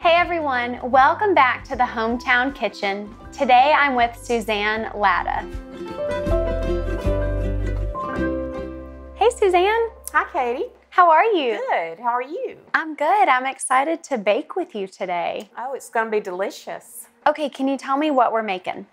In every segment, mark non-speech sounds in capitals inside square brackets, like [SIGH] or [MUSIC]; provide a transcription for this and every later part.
Hey everyone, welcome back to the Hometown Kitchen. Today I'm with Suzanne Latta. Hey Suzanne, Hi, Katie. how are you? Good. How are you? I'm good. I'm excited to bake with you today. Oh, it's going to be delicious. Okay, can you tell me what we're making?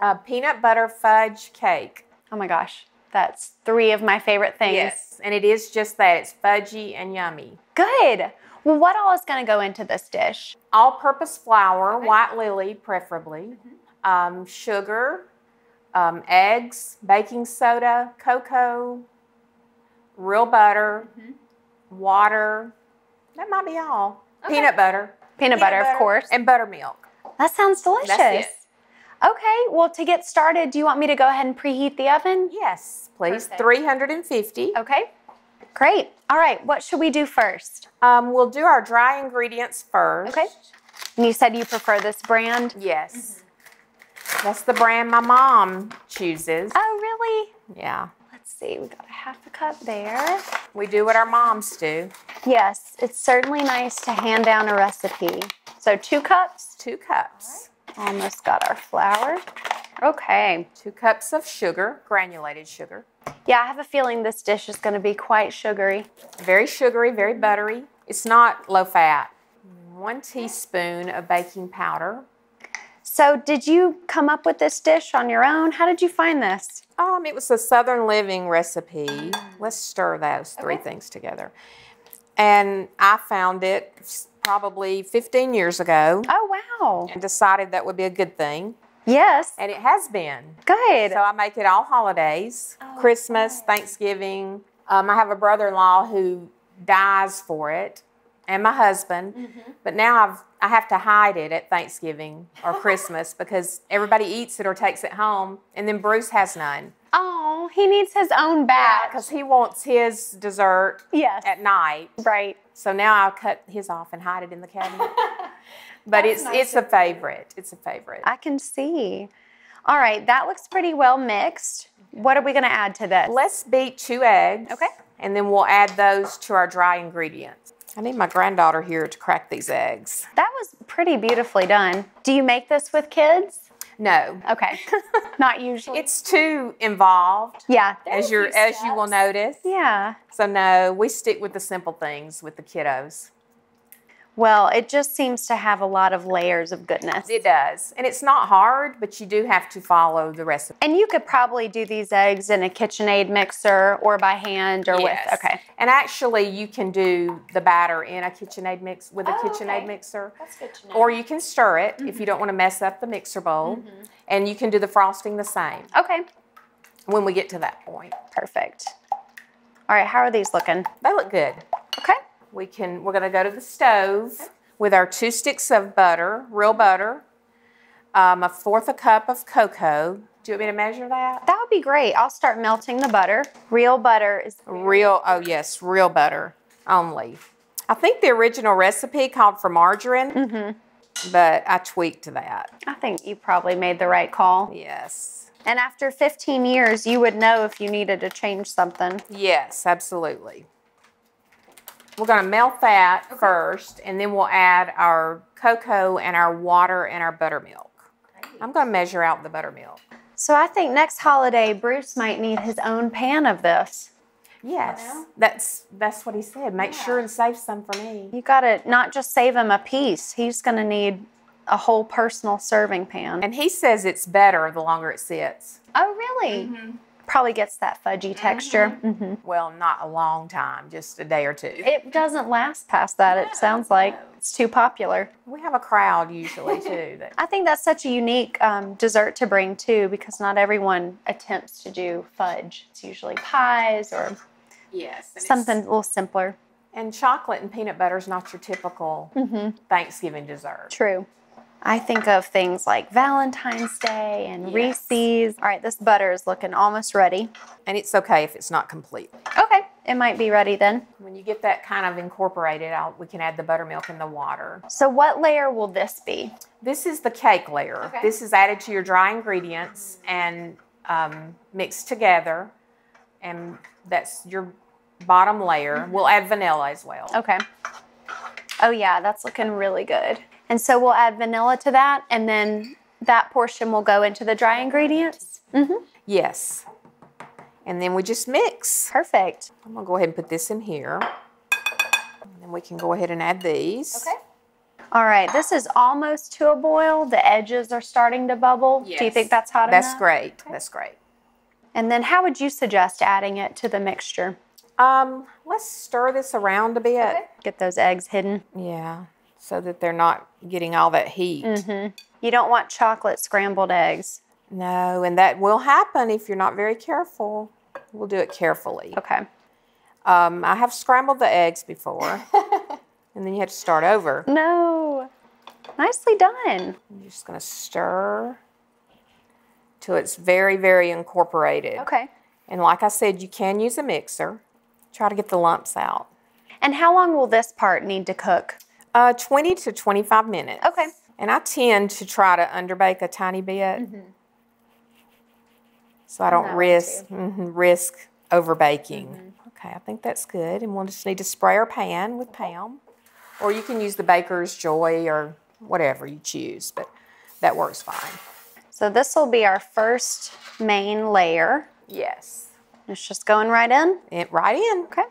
A peanut butter fudge cake. Oh my gosh, that's three of my favorite things. Yes, and it is just that. It's fudgy and yummy. Good. Well, what all is going to go into this dish? All-purpose flour, white lily preferably, um, sugar, um, eggs, baking soda, cocoa, real butter, water. That might be all. Peanut butter. Peanut butter, of course. And buttermilk. That sounds delicious. Okay, well, to get started, do you want me to go ahead and preheat the oven? Yes, please. Perfect. 350. Okay, great. All right, what should we do first? Um, we'll do our dry ingredients first. Okay. And you said you prefer this brand? Yes. That's the brand my mom chooses. Oh, really? Yeah. Let's see, we got a half a cup there. We do what our moms do. Yes, it's certainly nice to hand down a recipe. So two cups, Two cups. almost got our flour. Okay. Two cups of sugar, granulated sugar. Yeah, I have a feeling this dish is going to be quite sugary. Very sugary, very buttery. It's not low fat. One teaspoon of baking powder. So, did you come up with this dish on your own? How did you find this? Um, it was a Southern Living recipe. Let's stir those three things together. And I found it probably 15 years ago Oh, wow. and decided that would be a good thing. Yes. And it has been. Good. So I make it all holidays Christmas, Thanksgiving. Um, I have a brother in law who dies for it, and my husband. But now I've, I have to hide it at Thanksgiving or [LAUGHS] Christmas because everybody eats it or takes it home, and then Bruce has none Oh, he needs his own batch. because he wants his dessert Yes. at night. Right. So now I'll cut his off and hide it in the cabinet. [LAUGHS] but it's it's a favorite. It's a favorite. I can see. All right, that looks pretty well mixed. What are we going to add to this? Let's beat two eggs. Okay. And then we'll add those to our dry ingredients. I need my granddaughter here to crack these eggs. That was pretty beautifully done. Do you make this with kids? No, Okay. [LAUGHS] Not usually. it's too involved, yeah. as you as you will notice. Yeah. So no, we stick with the simple things with the kiddos. Well, it just seems to have a lot of layers of goodness. It does, and it's not hard, but you do have to follow the recipe. And you could probably do these eggs in a KitchenAid mixer or by hand or Yes. with. Okay. And actually, you can do the batter in a KitchenAid mix with a Oh, KitchenAid okay. mixer. That's good to know. Or you can stir it if you mm-hmm. don't want to mess up the mixer bowl. Mm-hmm. And you can do the frosting the same okay. when we get to that point. Perfect. All right, how are these looking? They look good. Okay. We can we're gonna go to the stove with our two sticks of butter, real butter, um, a fourth a cup of cocoa. Do you want me to measure that? That would be great. I'll start melting the butter. Real butter is Real oh yes, real butter only. I think the original recipe called for margarine, but I tweaked that. I think you probably made the right call. Yes. And after 15 years, you would know if you needed to change something. Yes, absolutely. We're going to melt that first, and then we'll add our cocoa and our water and our buttermilk. I'm going to measure out the buttermilk. So I think next holiday, Bruce might need his own pan of this. Yes, oh, that's that's what he said. Make sure and save some for me. You got to not just save him a piece, he's going to need a whole personal serving pan. And he says it's better the longer it sits. oh, really? Mm-hmm. Probably gets that fudgy texture. hmm Well, not a long time, just a day or two. It doesn't last past that, it sounds like. It's too popular. We have a crowd usually [LAUGHS] too. That I think that's such a unique um, dessert to bring too, because not everyone attempts to do fudge. It's usually pies or yes, something a little simpler. And chocolate and peanut butter is not your typical Thanksgiving dessert. True. I think of things like Valentine's Day and Yes. Reese's. All right, this butter is looking almost ready. And it's okay if it's not complete. Okay, it might be ready then. When you get that kind of incorporated, I'll, we can add the buttermilk and the water. So, what layer will this be? This is the cake layer. Okay. This is added to your dry ingredients and um, mixed together. And that's your bottom layer. We'll add vanilla as well. Okay. Oh yeah, that's looking really good. And so we'll add vanilla to that, and then that portion will go into the dry ingredients. Mm-hmm. Yes. And then we just mix. Perfect. I'm gonna go ahead and put this in here. And then we can go ahead and add these. Okay. All right, this is almost to a boil. The edges are starting to bubble. Yes. Do you think that's hot enough? That's enough? great. That's great. And then how would you suggest adding it to the mixture? Um, let's stir this around a bit. Get those eggs hidden. Yeah. So that they're not getting all that heat. You don't want chocolate scrambled eggs. No, and that will happen if you're not very careful. We'll do it carefully. Okay. Um, I have scrambled the eggs before, [LAUGHS] and then you have to start over. No. Nicely done. I'm just going to stir till it's very, very incorporated. Okay. And like I said, you can use a mixer. Try to get the lumps out. And how long will this part need to cook? Uh, 20 to 25 minutes. Okay. And I tend to try to underbake a tiny bit, so I don't risk mhm, risk overbaking. Okay, I think that's good. And we'll just need to spray our pan with Pam, or you can use the Baker's Joy or whatever you choose, but that works fine. So this will be our first main layer. Yes. It's just going right in. It right in. Okay.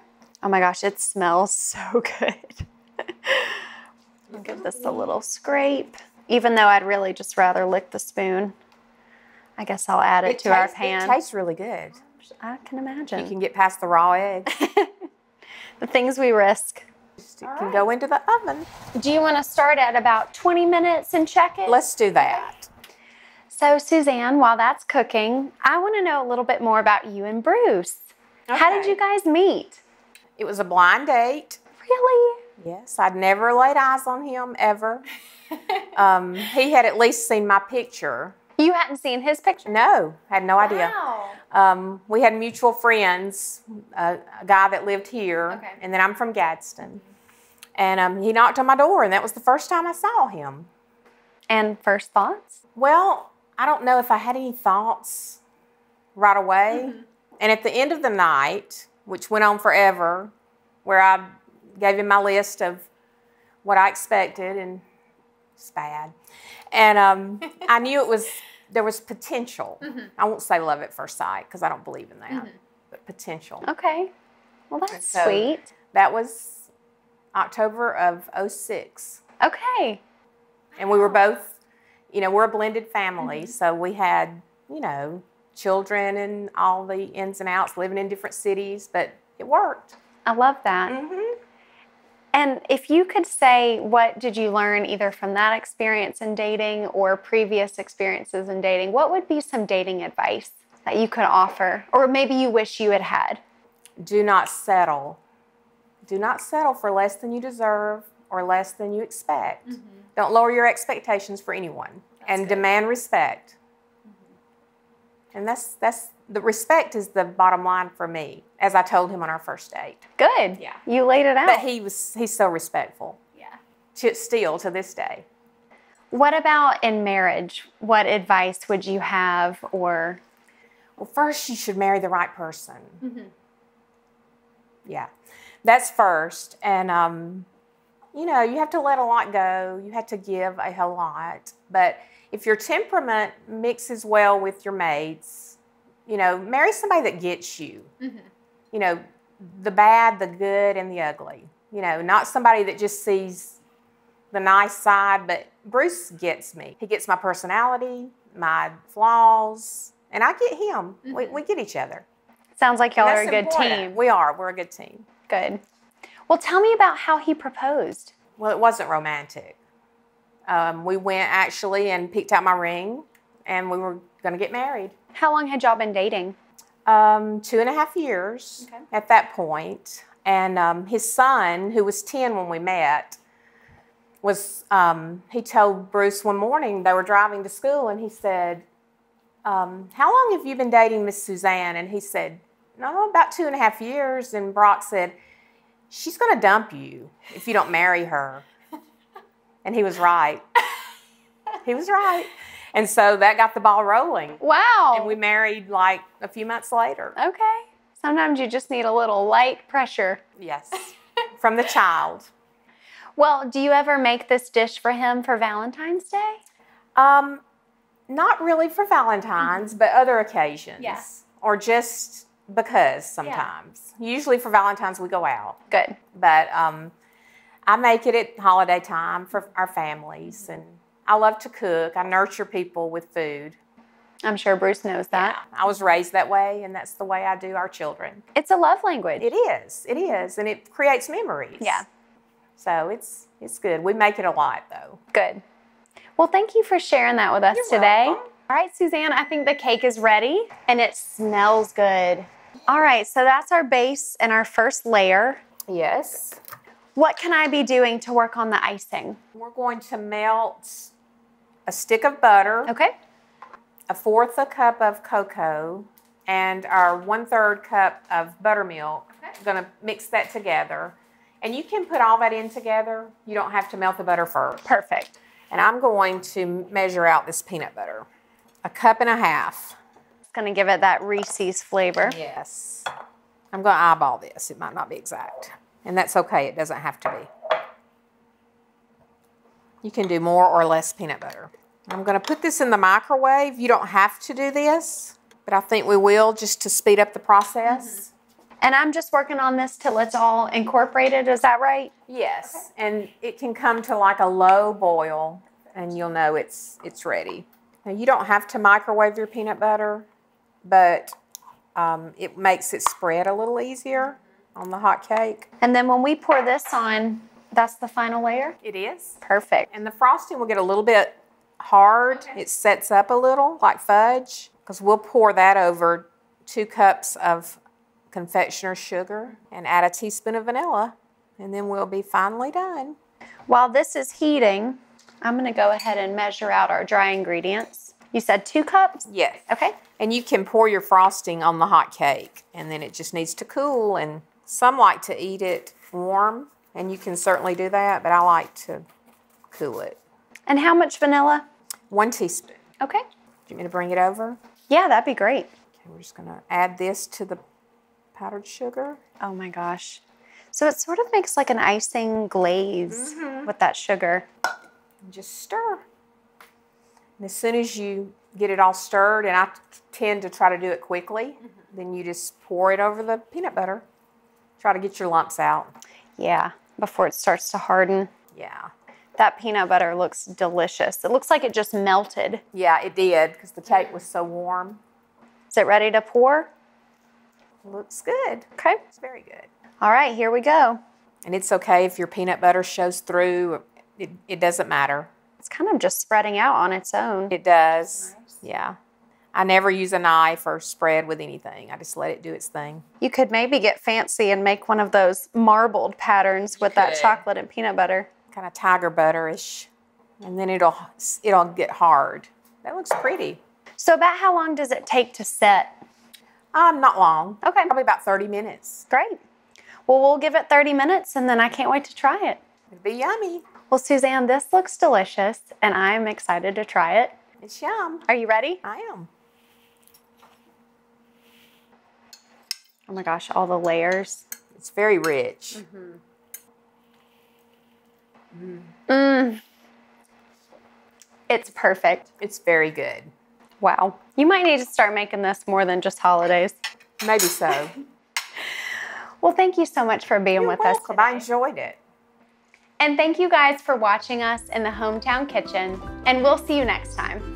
Oh my gosh, it smells [LAUGHS] so good. [LAUGHS] I'll give this a little scrape. Even though I'd really just rather lick the spoon. I guess I'll add it, to our pan. It tastes really good. I can imagine. You can get past the raw egg. [LAUGHS] the things we risk. It can go into the oven. Do you want to start at about 20 minutes and check it? Let's do that. So, Suzanne, while that's cooking, I want to know a little bit more about you and Bruce. How did you guys meet? It was a blind date. Really? Yes, I'd never laid eyes on him ever. [LAUGHS] um, he had at least seen my picture. You hadn't seen his picture? No, had no idea. Wow. Um, we had mutual friends, a, a guy that lived here, Okay. and then I'm from Gadsden. And um, he knocked on my door, and that was the first time I saw him. And first thoughts? Well, I don't know if I had any thoughts right away. And at the end of the night, which went on forever, where I gave him my list of what I expected, and it's bad. And um, [LAUGHS] I knew it was there was potential. I won't say love at first sight because I don't believe in that, but potential. Okay. Well, that's So- sweet. That was October of 06. Okay. And we were both, you know, we're a blended family. So we had, you know, children and all the ins and outs living in different cities, but it worked. I love that. Mm-hmm. And if you could say, what did you learn either from that experience in dating or previous experiences in dating? What would be some dating advice that you could offer? Or maybe you wish you had had? Do not settle. Do not settle for less than you deserve or less than you expect. Mm-hmm. Don't lower your expectations for anyone and demand respect. Mm-hmm. And that's that's the respect is the bottom line for me, as I told him on our first date. Good. Yeah. You laid it out. But he was he's so respectful. yeah. To, still to this day. What about in marriage? What advice would you have or Well, first you should marry the right person. Yeah, that's first, and um, you know you have to let a lot go. You have to give a whole lot. But if your temperament mixes well with your mates, you know, marry somebody that gets you. You know, the bad, the good, and the ugly. You know, not somebody that just sees the nice side, but Bruce gets me. He gets my personality, my flaws, and I get him. We, we get each other. sounds like y'all are a good important. team? We are. We're a good team. Good. Well, tell me about how he proposed. Well, it wasn't romantic. Um, we went actually and picked out my ring, and we were to get married. How long had y'all been dating? Um, two and a half years Okay. at that point. And um, his son, who was 10 when we met, was, um, he told Bruce one morning, they were driving to school, and he said, um, How long have you been dating Miss Suzanne? And he said, No, about two and a half years. And Brock said, She's going to dump you if you don't marry her. And he was right. he was right. And so that got the ball rolling. Wow. And we married like a few months later. okay. Sometimes you just need a little light pressure. Yes. From the child. Well, do you ever make this dish for him for Valentine's Day? Um, not really for Valentine's, but other occasions. Yeah. Or just because sometimes. Yeah. Usually for Valentine's we go out. Good. But um, I make it at holiday time for our families, and I love to cook. I nurture people with food. I'm sure Bruce knows that. I was raised that way, and that's the way I do our children. It's a love language. It is. It is, and it creates memories. Yeah. So it's it's good. We make it a lot though. Good. Well, thank you for sharing that with us You're today. welcome. All right, Suzanne, I think the cake is ready and it smells good. All right, so that's our base and our first layer. Yes. What can I be doing to work on the icing? We're going to melt a stick of butter, Okay. a fourth a cup of cocoa, and our one third cup of buttermilk. Okay. Going to mix that together. And you can put all that in together. You don't have to melt the butter first. Perfect. And I'm going to measure out this peanut butter. A cup and a half. It's going to give it that Reese's flavor. Yes. I'm going to eyeball this. It might not be exact. And that's okay. It doesn't have to be. You can do more or less peanut butter. I'm going to put this in the microwave. You don't have to do this, but I think we will just to speed up the process. And I'm just working on this till it's all incorporated. Is that right? Yes. And it can come to like a low boil and you'll know it's it's ready. Now you don't have to microwave your peanut butter, but um, it makes it spread a little easier on the hot cake. And then when we pour this on, that's the final layer? It is. Perfect. And the frosting will get a little bit hard. It sets up a little like fudge because we'll pour that over two cups of confectioner's sugar and add a teaspoon of vanilla. And then we'll be finally done. While this is heating, I'm going to go ahead and measure out our dry ingredients. You said two cups? Yes. Okay. And you can pour your frosting on the hot cake, and then it just needs to cool. And some like to eat it warm, and you can certainly do that, but I like to cool it. And how much vanilla? One teaspoon. Okay. Do you want me to bring it over? Yeah, that'd be great. Okay, we're just gonna add this to the powdered sugar. Oh my gosh. So it sort of makes like an icing glaze mm-hmm. with that sugar. Just stir. And as soon as you get it all stirred, and I tend to try to do it quickly, mm-hmm. then you just pour it over the peanut butter. Try to get your lumps out. Yeah, before it starts to harden. Yeah. That peanut butter looks delicious. It looks like it just melted. Yeah, it did because the cake was so warm. Is it ready to pour? Looks good. Okay. It's very good. All right, here we go. And it's okay if your peanut butter shows through. It, it doesn't matter. It's kind of just spreading out on its own. It does. Yeah. I never use a knife or spread with anything. I just let it do its thing. You could maybe get fancy and make one of those marbled patterns with that chocolate and peanut butter. Kind of tiger butterish. And then it'll it'll get hard. That looks pretty. So, about how long does it take to set? Um, not long. Okay. Probably about 30 minutes. Great. Well, we'll give it 30 minutes and then I can't wait to try it. It'll be yummy. Well, Suzanne, this looks delicious and I'm excited to try it. It's yum. Are you ready? I am. Oh my gosh, all the layers. It's very rich. Mm-hmm. Mm. It's perfect. It's very good. Wow. You might need to start making this more than just holidays. Maybe so. [LAUGHS] Well, thank you so much for being You're with us welcome. I enjoyed it. And thank you guys for watching us in the Hometown Kitchen. And we'll see you next time.